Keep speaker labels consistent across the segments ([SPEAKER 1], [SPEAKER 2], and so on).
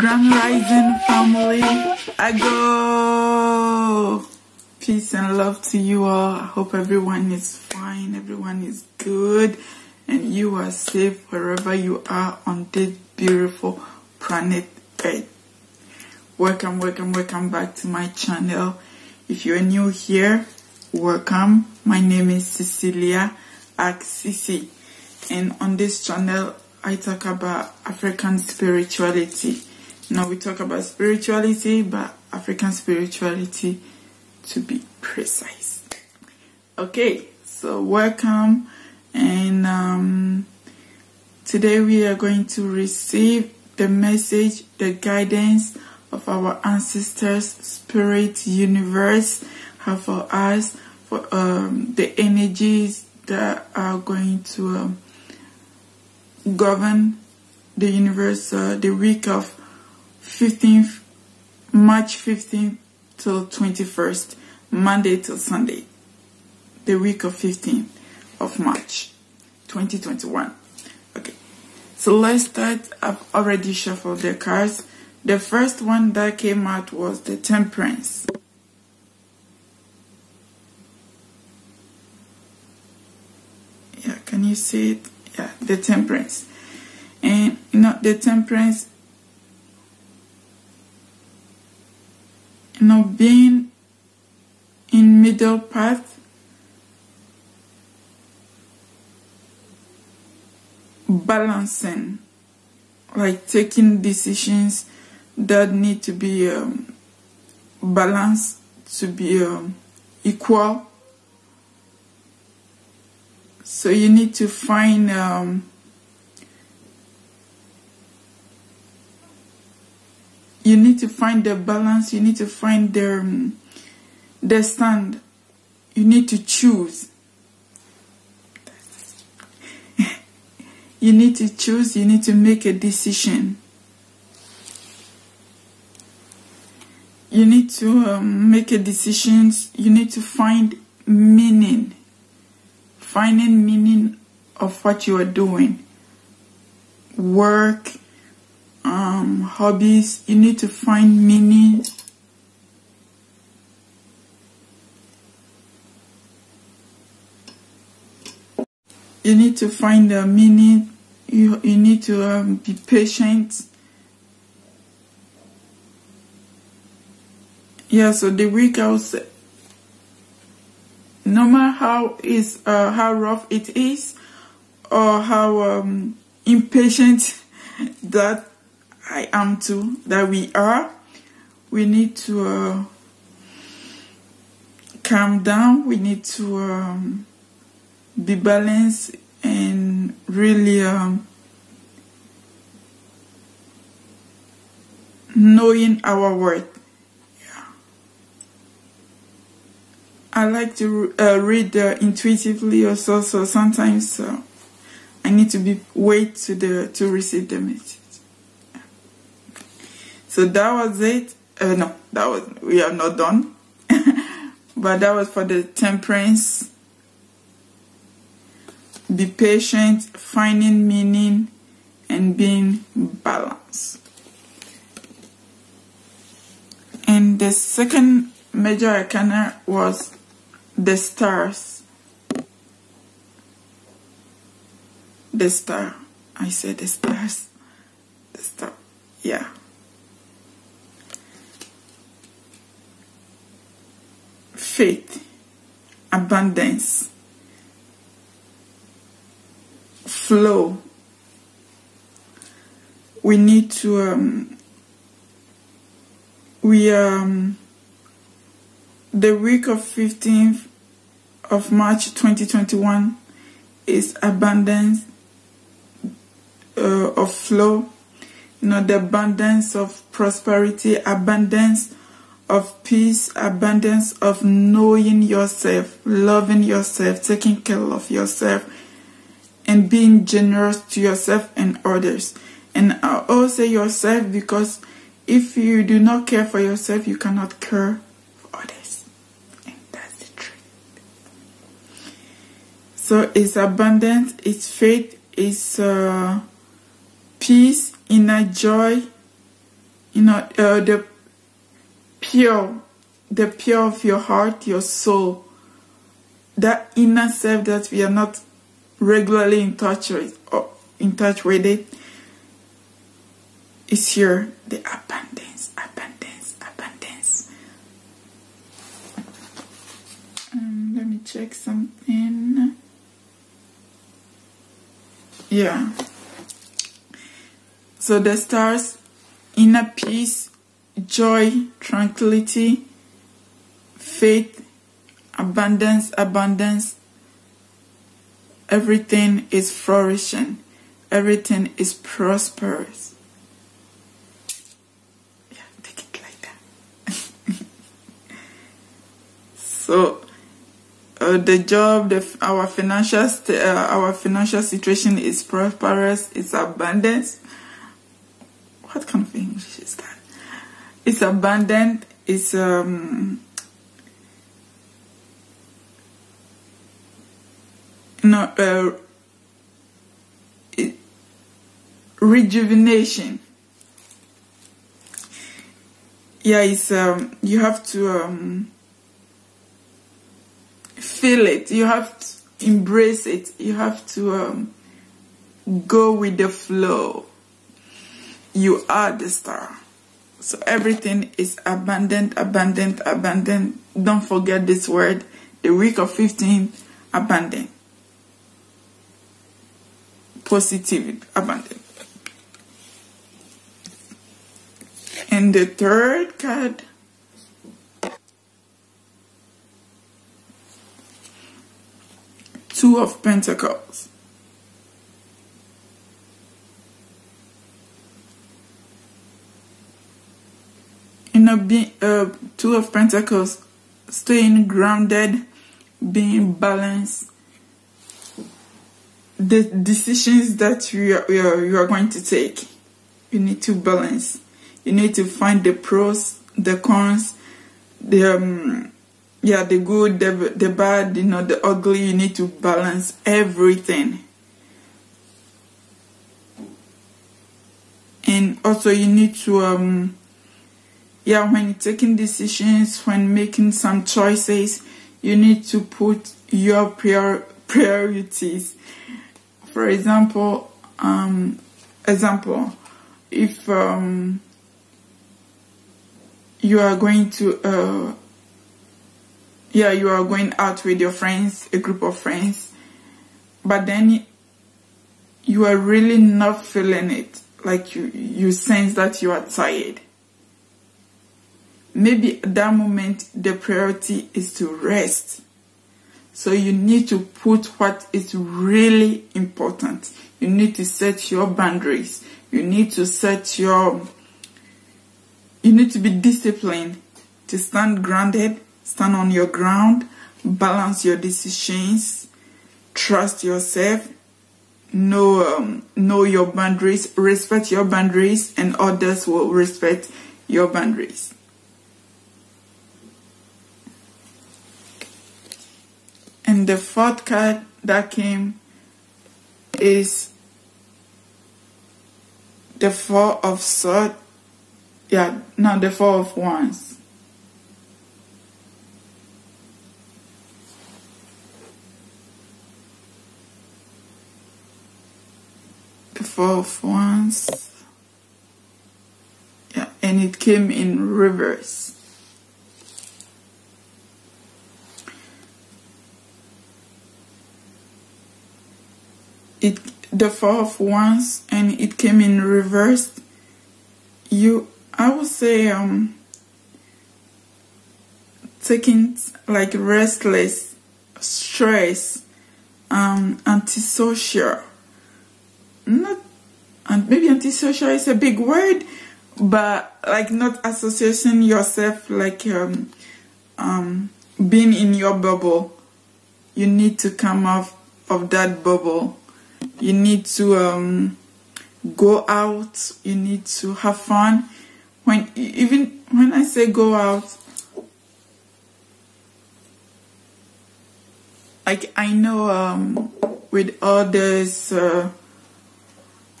[SPEAKER 1] Grand Rising family, I go. Peace and love to you all. I hope everyone is fine, everyone is good, and you are safe wherever you are on this beautiful planet Earth. Welcome, welcome, welcome back to my channel. If you're new here, welcome. My name is Cecilia Aksisi, and on this channel, I talk about African spirituality. Now we talk about spirituality, but African spirituality to be precise. Okay, so welcome, and um, today we are going to receive the message, the guidance of our ancestors, spirit, universe have for us, for um, the energies that are going to um, govern the universe uh, the week of 15th, March 15th till 21st, Monday till Sunday, the week of 15th of March 2021. Okay, so let's start. I've already shuffled the cards. The first one that came out was the Temperance. Yeah, can you see it? Yeah, the Temperance. And you know, the Temperance know, being in middle path, balancing, like taking decisions that need to be um, balanced, to be um, equal. So you need to find um, you need to find the balance. You need to find the um, the stand. You need to choose. You need to choose. You need to make a decision. You need to um, make a decision. You need to find meaning. Finding meaning of what you are doing. Work um, hobbies. You need to find meaning. You need to find the meaning. You, you need to um, be patient. Yeah, so the week I was, no matter how is uh, how rough it is, or how um, impatient that I am too, that we are, we need to uh, calm down. We need to um, be balanced and really um, knowing our worth. I like to uh, read uh, intuitively also, so sometimes uh, I need to be wait to the to receive the message. So that was it. Uh, no, that was we are not done. but that was for the temperance. Be patient, finding meaning, and being balanced. And the second major arcana was the stars. The star. I said the stars. The star. Yeah. Faith, abundance, flow. We need to, um, we, um, the week of 15th of March 2021 is abundance uh, of flow, you know, the abundance of prosperity, abundance of peace, abundance of knowing yourself, loving yourself, taking care of yourself, and being generous to yourself and others. And I also yourself because if you do not care for yourself, you cannot care for others. And that's the truth. So it's abundance, it's faith, it's uh, peace, inner joy, you know, uh, the pure, the pure of your heart, your soul, that inner self that we are not regularly in touch with, or in touch with it, is here. The abundance, abundance, abundance. Um, let me check something. Yeah. So the stars, inner peace, joy, tranquility, faith, abundance, abundance. Everything is flourishing. Everything is prosperous. Yeah, take it like that. so, uh, the job, the, our financial, uh, our financial situation is prosperous. It's abundance. What kind of English is that? It's abundant. It's um no uh, it, rejuvenation. Yeah, it's um you have to um feel it. You have to embrace it. You have to um go with the flow. You are the star. So everything is abundant, abundant, abundant. Don't forget this word. The week of 15, abundant. Positive, abundant. And the third card, Two of Pentacles. Know, being uh, two of Pentacles, staying grounded, being balanced. The decisions that you are, you are, you are going to take, you need to balance. You need to find the pros, the cons, the um, yeah, the good, the the bad, you know, the ugly. You need to balance everything. And also, you need to um yeah, when taking decisions, when making some choices, you need to put your prior priorities. For example, um, example, if um, you are going to, uh, yeah, you are going out with your friends, a group of friends, but then you are really not feeling it. Like you, you sense that you are tired maybe at that moment the priority is to rest. So you need to put what is really important. You need to set your boundaries. You need to set your, you need to be disciplined to stand grounded, stand on your ground, balance your decisions, trust yourself, know, um, know your boundaries, respect your boundaries, and others will respect your boundaries. And the fourth card that came is the Four of Swords. Yeah, no, the Four of Wands. The Four of Wands. Yeah, and it came in reverse. It the four of wands and it came in reversed you i would say um taking like restless stress um antisocial. Not and maybe antisocial is a big word but like not associating yourself like um um being in your bubble. You need to come off of that bubble you need to um, go out. You need to have fun. When even when i say go out like i know um, with all this uh,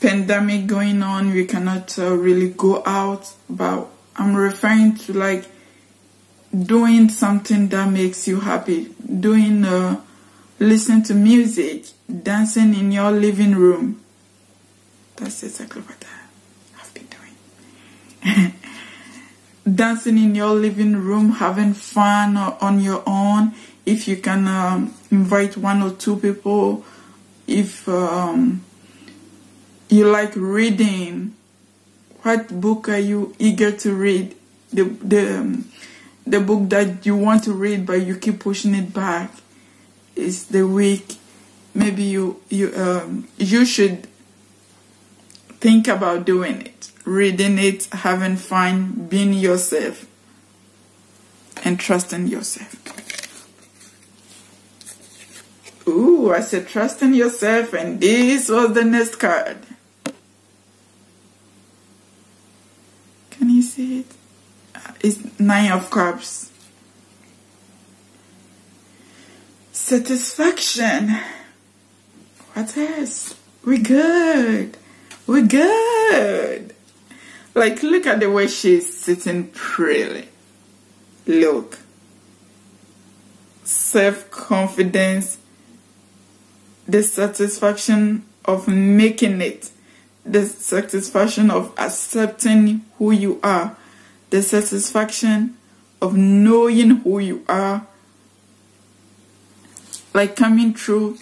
[SPEAKER 1] pandemic going on, we cannot uh, really go out, but I'm referring to like doing something that makes you happy, doing, uh, listen to music, dancing in your living room. That's exactly what I've been doing. dancing in your living room, having fun on your own. If you can um, invite one or two people, if um, you like reading, what book are you eager to read? The the um, the book that you want to read but you keep pushing it back is the week. Maybe you you um you should think about doing it, reading it, having fun, being yourself, and trusting yourself. Ooh, I said trust in yourself, and this was the next card. Can you see it? It's Nine of Cups. Satisfaction. What else? We're good. We're good. Like, look at the way she's sitting pretty. Look. Self-confidence. The satisfaction of making it. The satisfaction of accepting who you are. The satisfaction of knowing who you are. Like coming through,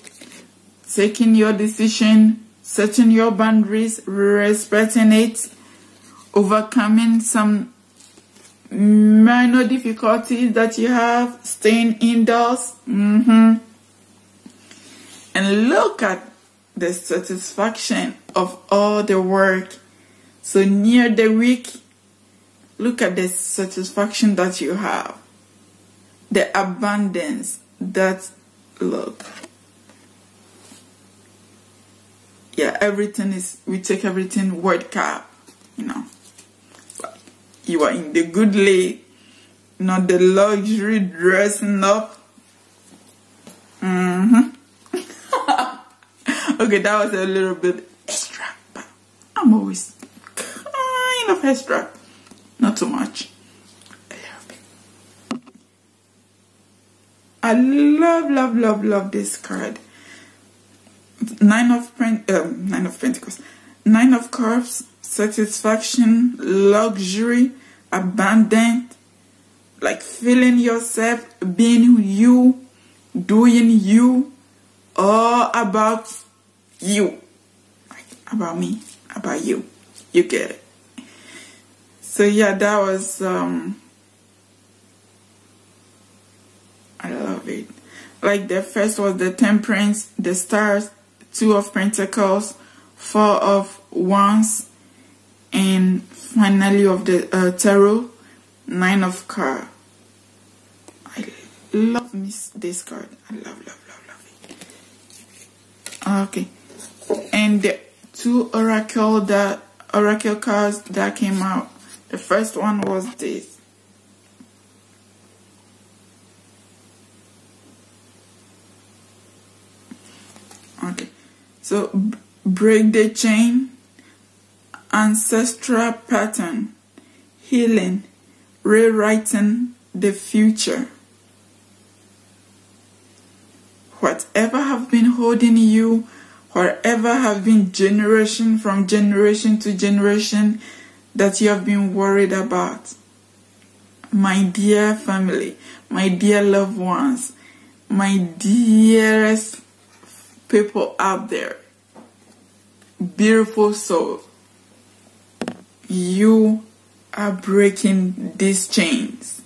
[SPEAKER 1] taking your decision, setting your boundaries, respecting it, overcoming some minor difficulties that you have, staying indoors. Mm-hmm. And look at the satisfaction of all the work. So near the week, look at the satisfaction that you have. The abundance that, look, yeah, everything is, we take everything word cap, you know. You are in the good lay, not the luxury dressing up. Mm-hmm. okay, that was a little bit extra, but I'm always kind of extra. Not too much. A little bit. I love, love, love, love this card. Nine of um, nine of pentacles. Nine of cups satisfaction luxury abundant like feeling yourself being you doing you all about you. Like about me about you. You get it. So yeah that was um i love it like the first was the temperance the stars Two of Pentacles, Four of Wands, and finally of the uh, Tarot, Nine of Cards. I love this card. I love, love, love, love it. Okay. And the two oracle that oracle cards that came out. The first one was this. Okay. So break the chain, ancestral pattern, healing, rewriting the future. Whatever have been holding you, whatever have been generation from generation to generation that you have been worried about. My dear family, my dear loved ones, my dearest people out there, beautiful soul, you are breaking these chains.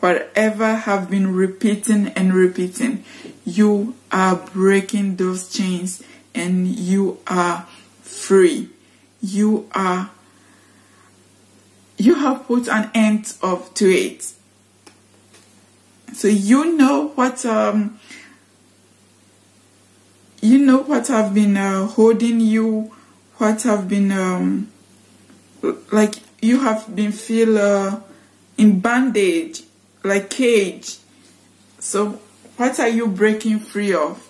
[SPEAKER 1] Whatever have been repeating and repeating, you are breaking those chains and you are free. You are you have put an end of to it. So you know what um you know what have been uh, holding you, what have been um, like you have been feel uh, in bandage, like cage. So what are you breaking free of?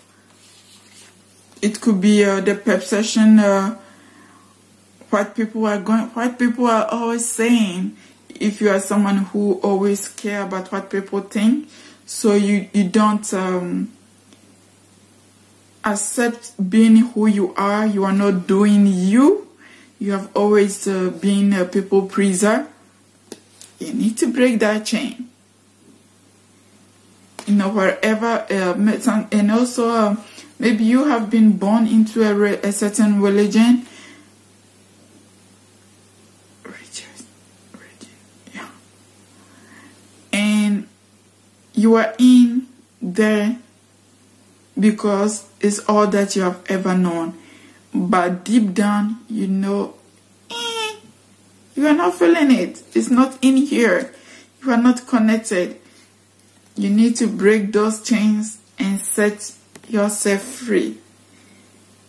[SPEAKER 1] It could be uh, the perception uh, what people are going what people are always saying if you are someone who always care about what people think so you you don't um, accept being who you are. You are not doing you. You have always uh, been a people pleaser. You need to break that chain. You know wherever uh, and also uh, maybe you have been born into a, a certain religion. And you are in there because it's all that you have ever known but deep down you know eh, you are not feeling it it's not in here you are not connected you need to break those chains and set yourself free.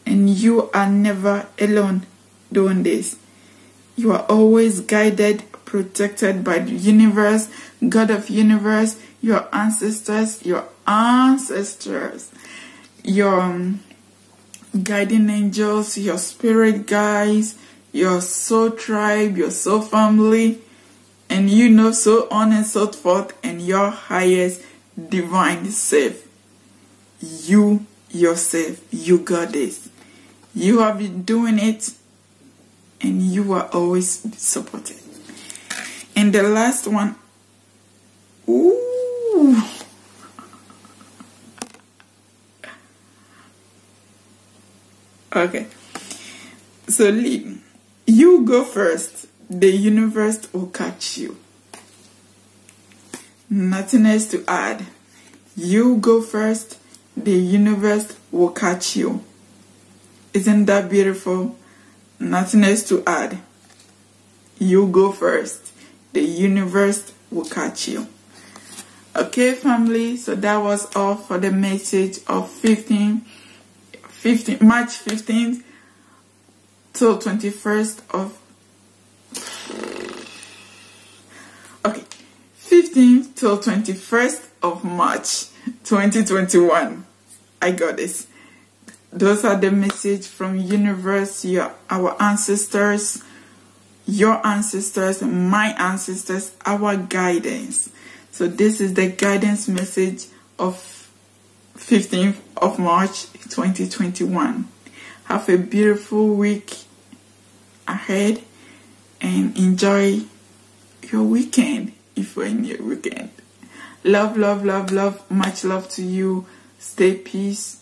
[SPEAKER 1] And you are never alone doing this. You are always guided, protected by the universe, God of universe, your ancestors, your ancestors, your um, guiding angels, your spirit guides, your soul tribe, your soul family, and you know so on and so forth, and your highest divine self. You yourself, you got this. You have been doing it, and you are always supported. And the last one, ooh. Okay. So, Lee, you go first the universe will catch you. Nothing else to add. You go first, the universe will catch you. Isn't that beautiful? Nothing else to add. You go first, the universe will catch you. Okay, family, so that was all for the message of 15, 15 March 15th till 21st of Okay, 15th till 21st of March 2021. I got this. Those are the message from universe, your our ancestors, your ancestors, and my ancestors, our guidance. So this is the guidance message of 15th of March 2021. Have a beautiful week ahead and enjoy your weekend if you're in your weekend. Love, love, love, love. Much love to you. Stay peace